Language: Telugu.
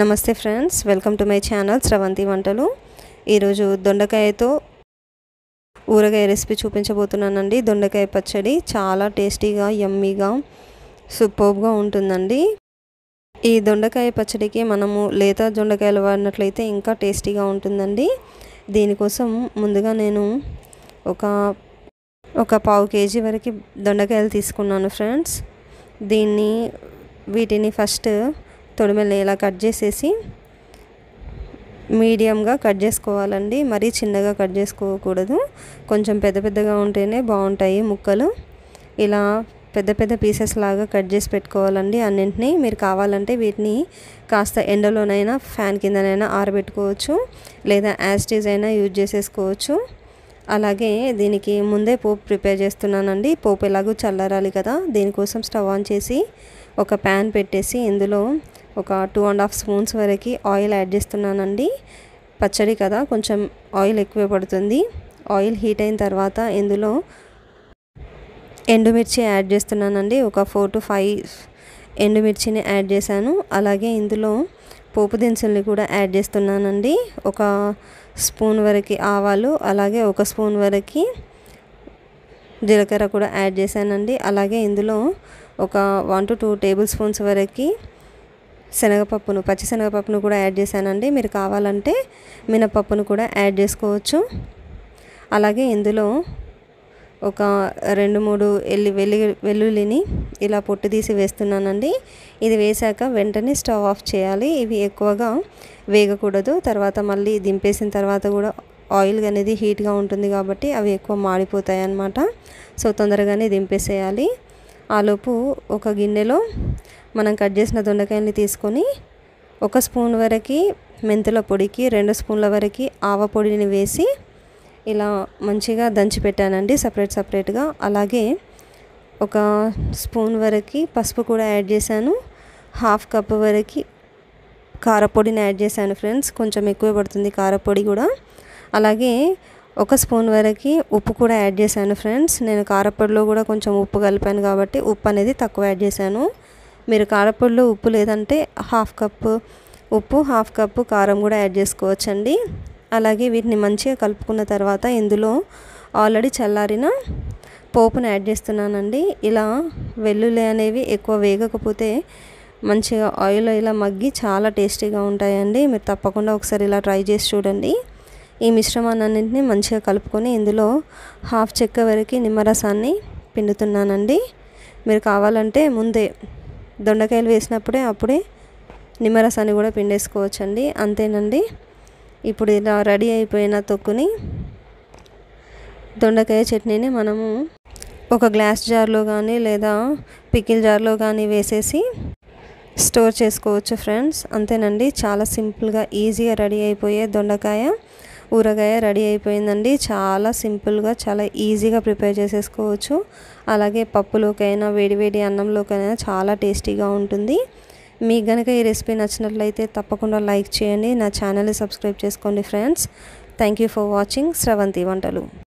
నమస్తే friends welcome to my channel Sravanthi Vantalu. ఈరోజు దొండకాయతో ఊరగాయ రెసిపీ చూపించబోతున్నానండి. దొండకాయ పచ్చడి చాలా టేస్టీగా యమ్మీగా సూపర్గా ఉంటుందండి. ఈ దొండకాయ పచ్చడికి మనము లేత దొండకాయలు వాడినట్లయితే ఇంకా టేస్టీగా ఉంటుందండి. దీనికోసం ముందుగా నేను ఒక ఒక పావు కేజీ వరకు దొండకాయలు తీసుకున్నాను ఫ్రెండ్స్. దీన్ని వీటిని ఫస్ట్ తొడిమెల్ని ఇలా కట్ చేసేసి మీడియంగా కట్ చేసుకోవాలండి. మరీ చిన్నగా కట్ చేసుకోకూడదు. కొంచెం పెద్ద పెద్దగా ఉంటేనే బాగుంటాయి ముక్కలు. ఇలా పెద్ద పెద్ద పీసెస్ లాగా కట్ చేసి పెట్టుకోవాలండి అన్నింటినీ. మీరు కావాలంటే వీటిని కాస్త ఎండలోనైనా ఫ్యాన్ కిందనైనా ఆరబెట్టుకోవచ్చు. లేదా యాస్టీజ్ అయినా యూజ్ చేసేసుకోవచ్చు. అలాగే దీనికి ముందే పోపు ప్రిపేర్ చేస్తున్నానండి. పోపు ఎలాగో చల్లరాలి కదా. దీనికోసం స్టవ్ ఆన్ చేసి ఒక ప్యాన్ పెట్టేసి ఇందులో ఒక టూ అండ్ హాఫ్ స్పూన్స్ వరకు ఆయిల్ యాడ్ చేస్తున్నానండి. పచ్చడి కదా కొంచెం ఆయిల్ ఎక్కువే పడుతుంది. ఆయిల్ హీట్ అయిన తర్వాత ఇందులో ఎండుమిర్చి యాడ్ చేస్తున్నానండి. ఒక ఫోర్ టు ఫైవ్ ఎండుమిర్చిని యాడ్ చేశాను. అలాగే ఇందులో పోపు దినుసుల్ని కూడా యాడ్ చేస్తున్నానండి. ఒక స్పూన్ వరకు ఆవాలు అలాగే ఒక స్పూన్ వరకు జీలకర్ర కూడా యాడ్ చేశానండి. అలాగే ఇందులో ఒక one to two table spoons వరకు శనగపప్పును పచ్చిశనగపప్పును కూడా యాడ్ చేశానండి. మీరు కావాలంటే మినపప్పును కూడా యాడ్ చేసుకోవచ్చు. అలాగే ఇందులో ఒక రెండు మూడు ఎల్లి వెల్లి వెల్లుల్లిని ఇలా పొట్టు తీసి వేస్తున్నానండి. ఇది వేశాక వెంటనే స్టవ్ ఆఫ్ చేయాలి. ఇవి ఎక్కువగా వేగకూడదు. తర్వాత మళ్ళీ దింపేసిన తర్వాత కూడా ఆయిల్ అనేది హీట్గా ఉంటుంది కాబట్టి అవి ఎక్కువ మాడిపోతాయి అన్నమాట సో తొందరగానే దింపేసేయాలి. ఆలోపు ఒక గిన్నెలో మనం కట్ చేసిన దొండకాయల్ని తీసుకొని ఒక స్పూన్ వరకు మెంతుల పొడికి రెండు స్పూన్ల వరకు ఆవ పొడిని వేసి ఇలా మంచిగా దంచి పెట్టానండి సపరేట్ సపరేట్గా. అలాగే ఒక స్పూన్ వరకు పసుపు కూడా యాడ్ చేశాను. హాఫ్ కప్ వరకు కారపొడిని యాడ్ చేశాను ఫ్రెండ్స్. కొంచెం ఎక్కువ పడుతుంది కారపొడి కూడా. అలాగే ఒక స్పూన్ వరకు ఉప్పు కూడా యాడ్ చేశాను ఫ్రెండ్స్. నేను కారపొడిలో కూడా కొంచెం ఉప్పు కలిపాను కాబట్టి ఉప్పు అనేది తక్కువ యాడ్ చేశాను. మీరు కారపొడిలో ఉప్పు లేదంటే హాఫ్ కప్పు ఉప్పు హాఫ్ కప్పు కారం కూడా యాడ్ చేసుకోవచ్చండి. అలాగే వీటిని మంచిగా కలుపుకున్న తర్వాత ఇందులో ఆల్రెడీ చల్లారిన పోపును యాడ్ చేస్తున్నానండి. ఇలా వెల్లుల్లి అనేవి ఎక్కువ వేగకపోతే మంచిగా ఆయిల్ ఇలా మగ్గి చాలా టేస్టీగా ఉంటాయండి. మీరు తప్పకుండా ఒకసారి ఇలా ట్రై చేసి చూడండి. ఈ మిశ్రమాన్నింటిని మంచిగా కలుపుకొని ఇందులో హాఫ్ చెక్క వరకు నిమ్మరసాన్ని పిండుతున్నానండి. మీరు కావాలంటే ముందే దొండకాయలు వేసినప్పుడే అప్పుడే నిమ్మరసాన్ని కూడా పిండేసుకోవచ్చండి. అంతేనండి. ఇప్పుడు ఇలా రెడీ అయిపోయిన తొక్కుని దొండకాయ చట్నీని మనము ఒక గ్లాస్ జార్లో కానీ లేదా పికిల్ జార్లో కానీ వేసేసి స్టోర్ చేసుకోవచ్చు ఫ్రెండ్స్. అంతేనండి. చాలా సింపుల్గా ఈజీగా రెడీ అయిపోయే దొండకాయ. ఊరగాయ రెడీ అయిపోయిందండి. చాలా సింపుల్గా చాలా ఈజీగా ప్రిపేర్ చేసేసుకోవచ్చు. అలాగే పప్పులోకైనా వేడివేడి అన్నంలోకైనా చాలా టేస్టీగా ఉంటుంది. మీకు కనుక ఈ రెసిపీ నచ్చినట్లయితే తప్పకుండా లైక్ చేయండి. నా ఛానల్ని సబ్స్క్రైబ్ చేసుకోండి friends. Thank you for watching. Sravanthi Vantalu.